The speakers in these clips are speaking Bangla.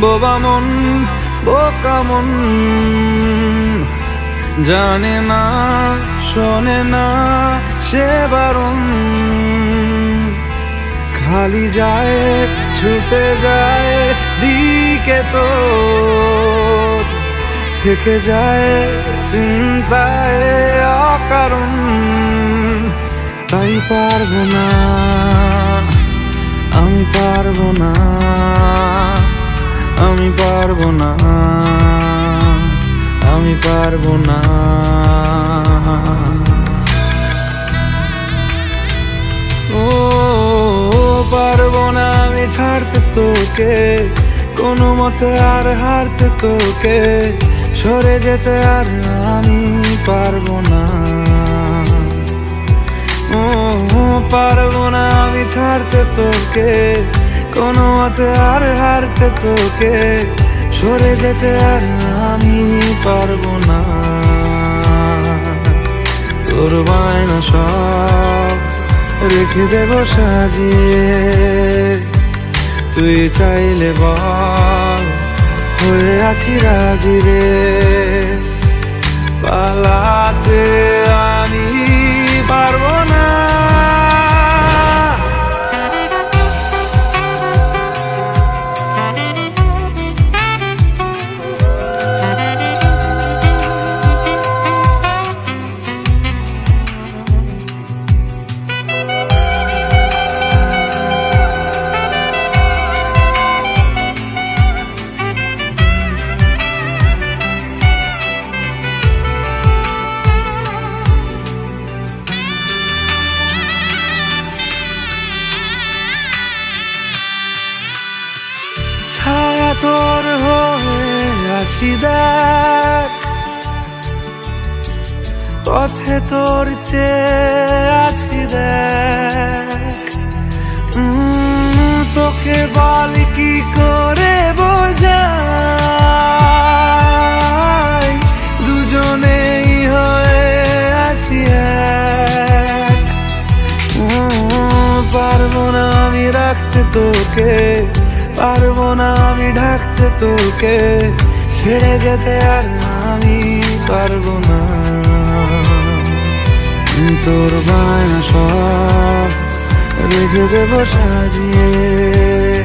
বোবা মন, বোকা মন। জানে না, শোনে না, সে বারণ। খালি যায়, ছুটে যায়, দিকে তো থেকে যায়, চিন্তায় অকারণ। তাই পারব না। আমি পারব না, আমি পারব না, আমি পারব না। ও পারব না আমি ছাড়তে তোকে, কোনো মতে আর হারতে তোকে, সরে যেতে আর আমি পারব না। ও পারব না আমি ছাড়তে তোকে। কোনো মতে আর হারতে তোকে। সরে যেতে আর আমি পারব না। তোর বায়না সব রেখে দেব সাজিয়ে। তুই চাইলে বল, হয়ে আছি রাজি রে। পালাতে আছি দেখ। পথে তোর চেয়ে আছি দেখ। তোকে বল কি করে বোঝাই? দুজনেই হয়ে আছি পারব না আমি রাখতে তোকে, পারব না আমি ঢাকতে তোকে। ছেড়ে যেতে আর আমি পারব না। তোর বায়না সব রেখে দেবো সাজিয়ে।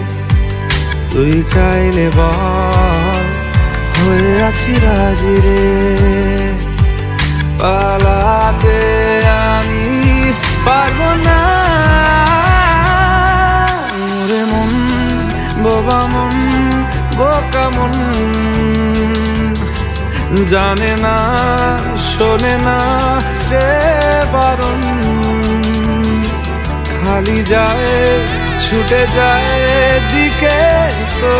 তুই চাইলে বল, হয়ে আছি রাজি রে। পালাতে আমি পারব না। রে মন, বোবা মন, বোকা মন। জানে না, শোনে না সে বারণ। খালি যায়, ছুটে যায়, দিকে তো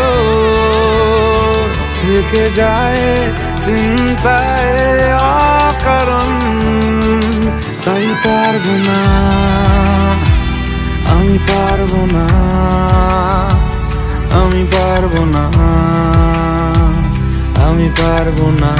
থেকে যায় চিন্তায় অকারণ। তাই পারব না, আমি পারব না, আমি পারব না। আমি পারব না